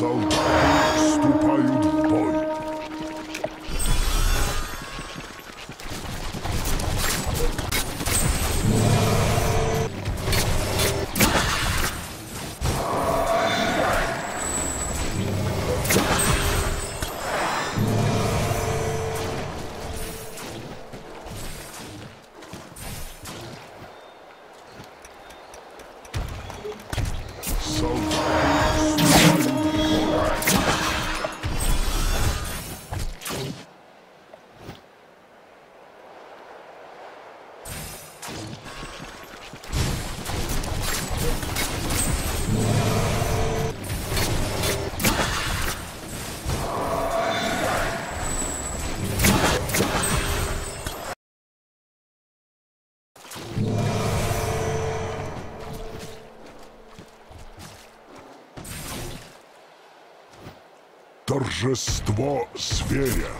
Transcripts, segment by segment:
so Торжество зверя.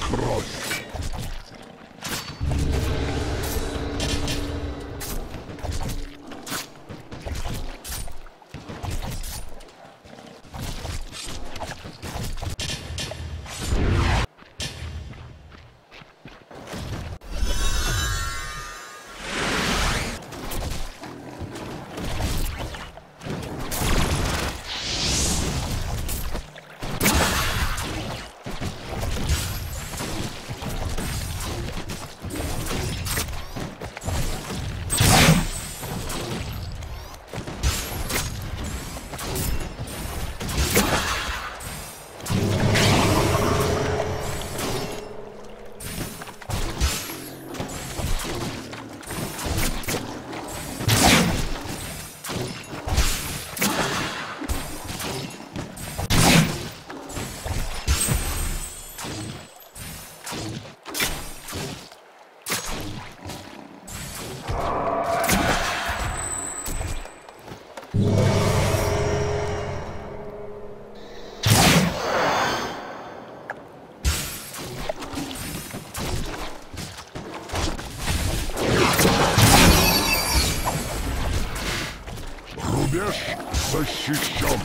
Кровь. Защищен.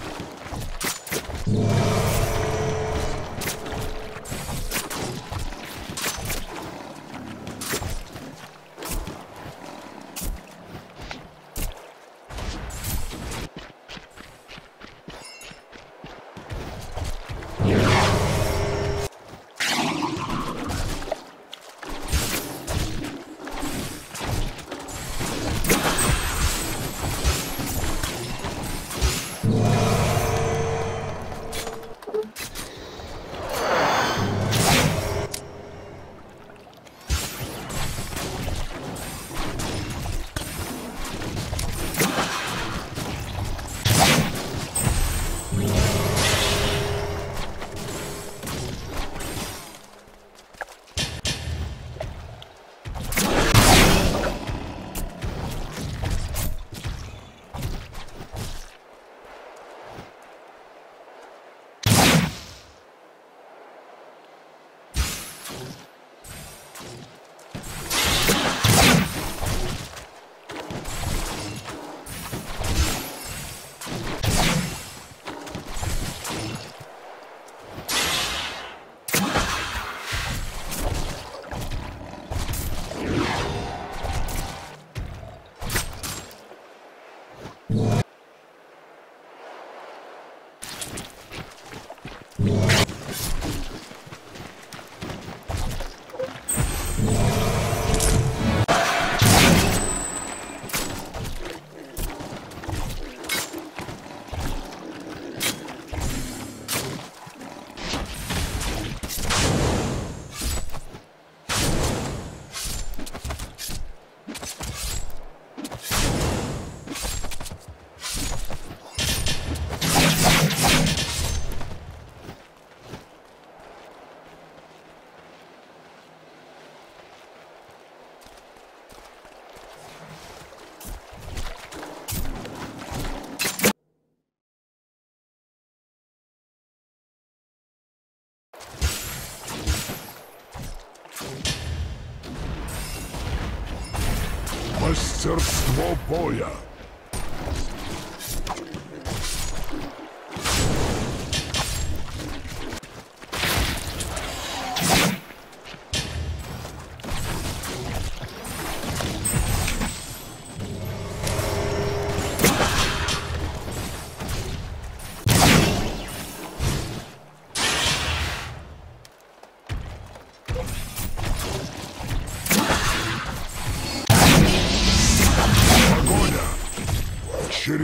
Moya.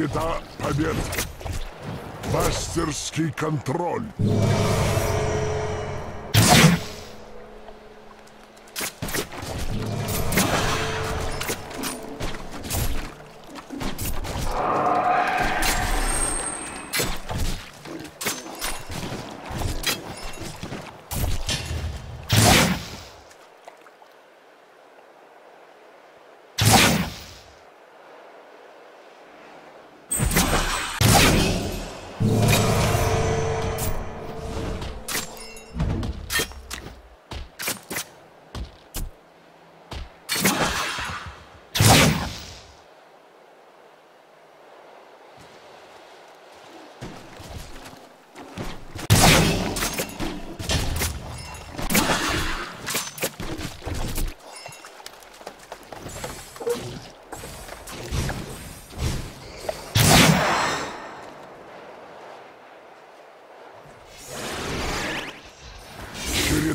Череда побед. Мастерский контроль.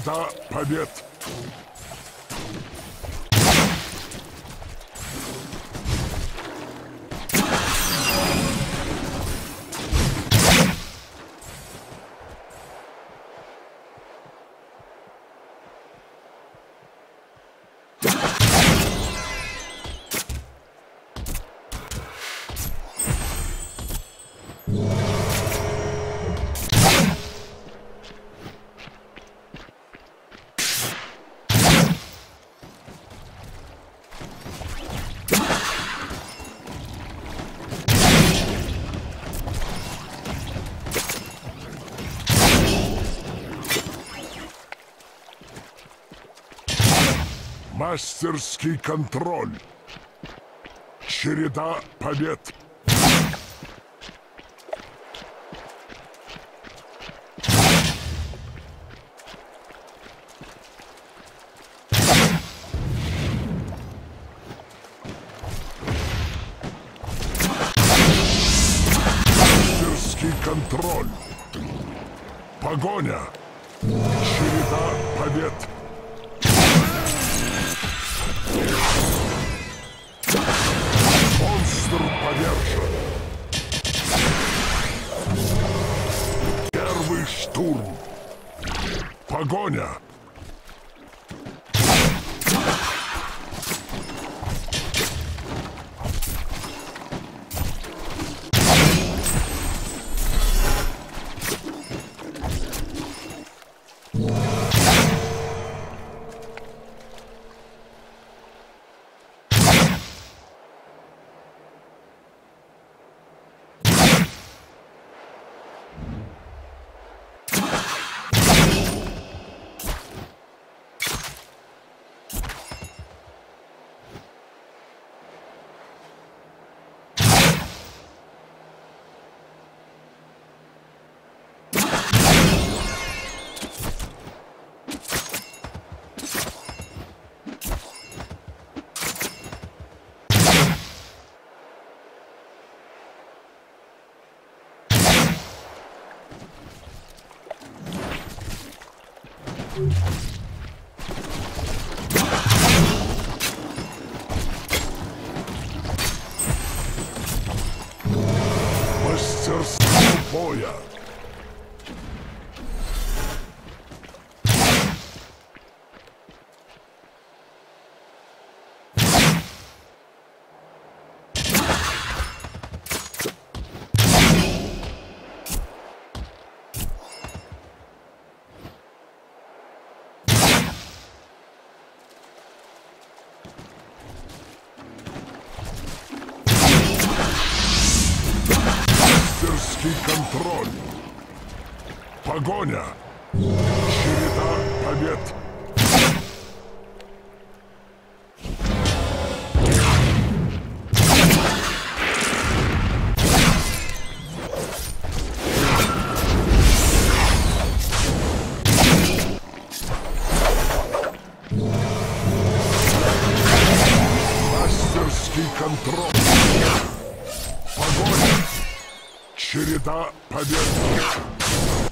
Череда побед. Мастерский контроль. Череда побед. Погоня. Череда побед. Мастерский контроль. Погоня. Череда побед.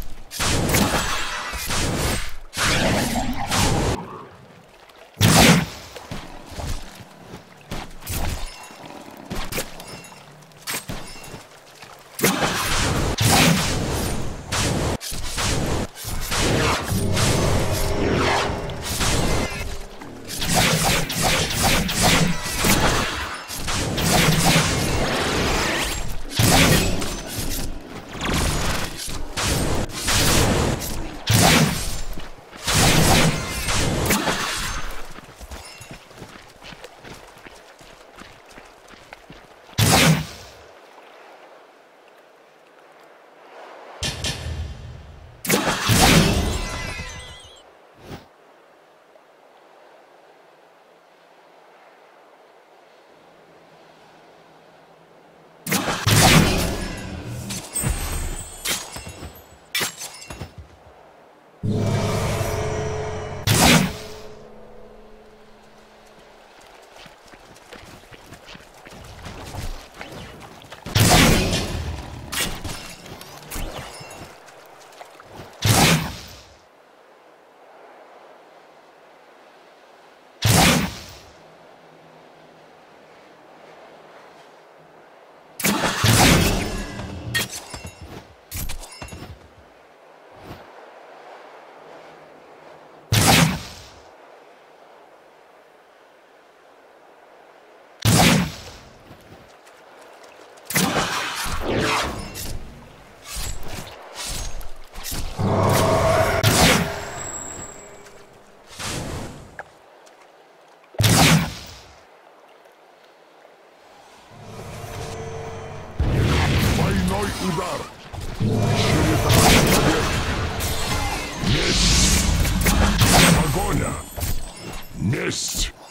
exist!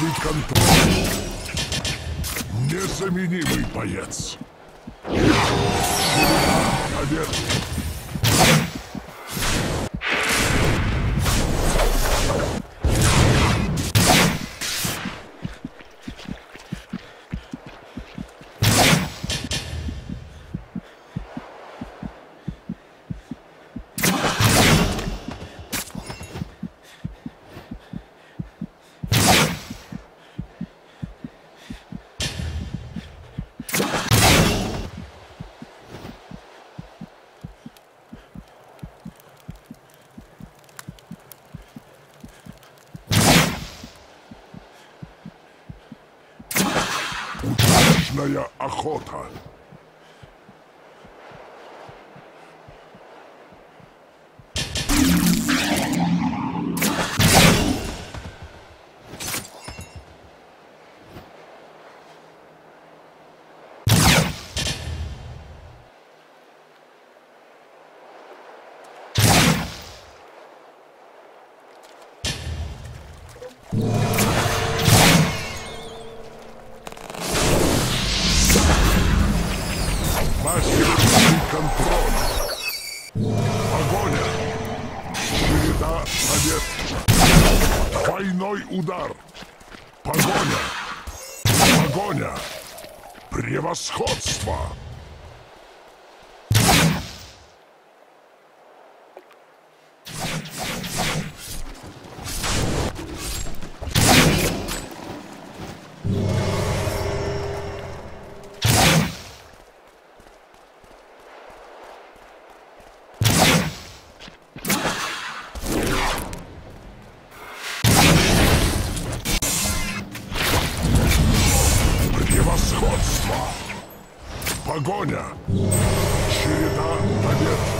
Мастерский контроль. Незаменимый боец. Победа. Удачная охота. Мастерский удар. Погоня. Погоня. Превосходство. Погоня. Череда побед.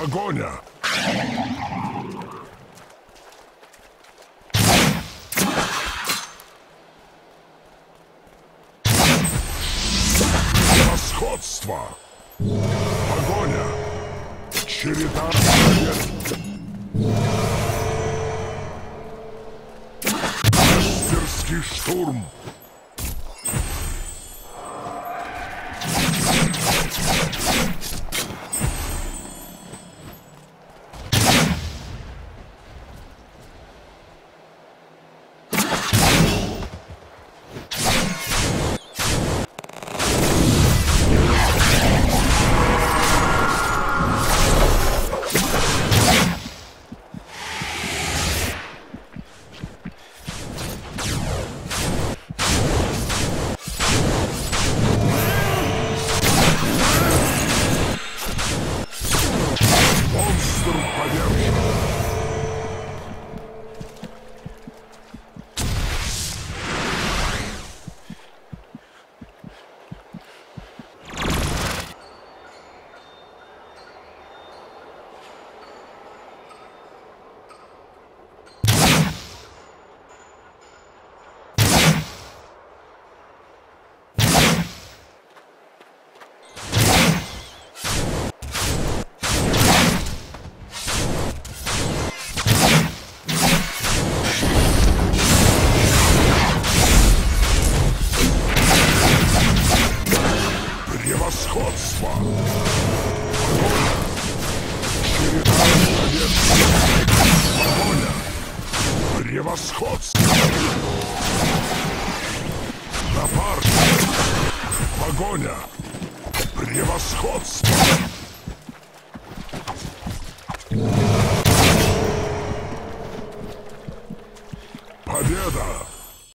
Погоня. Превосходство. Погоня. Череда. Мастерский штурм.